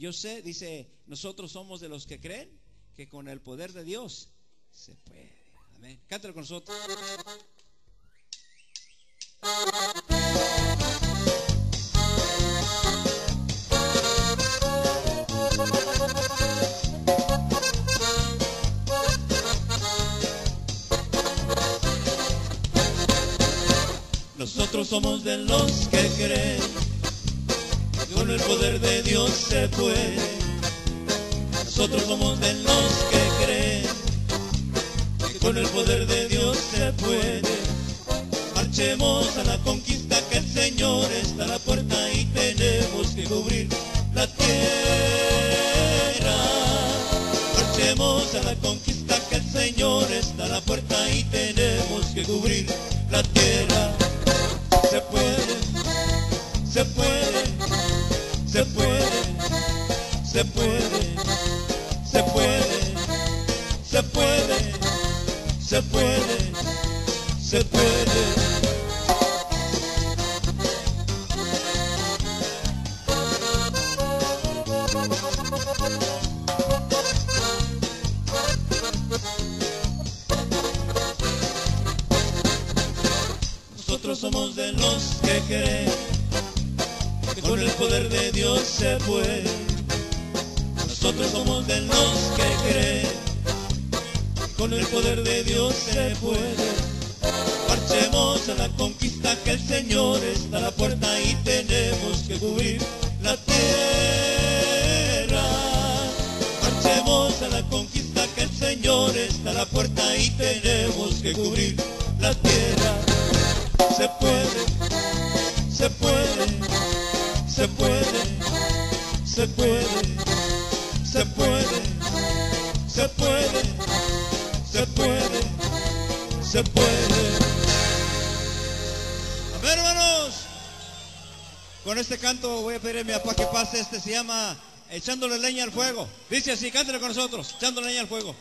Yo sé, dice, nosotros somos de los que creen que con el poder de Dios se puede. Amén. Cántalo con nosotros. Nosotros somos de los que creen con el poder de Dios se puede. Nosotros somos de los que creen que con el poder de Dios se puede. Marchemos a la conquista que el Señor está a la puerta y tenemos que cubrir la tierra. Marchemos a la conquista que el Señor está a la puerta y tenemos que cubrir la tierra. Se puede, se puede, se puede, se puede, se puede. Nosotros somos de los que creen que con el poder de Dios se puede. Nosotros somos de los que creen con el poder de Dios se puede. Marchemos a la conquista que el Señor está a la puerta y tenemos que cubrir la tierra. Marchemos a la conquista que el Señor está a la puerta y tenemos que cubrir la tierra se puede, se puede, se puede, se puede, se puede, se puede, se puede, se puede. A ver, hermanos, con este canto voy a pedir a mi papá que pase. Este se llama Echándole leña al fuego. Dice así, cántale con nosotros, echándole leña al fuego.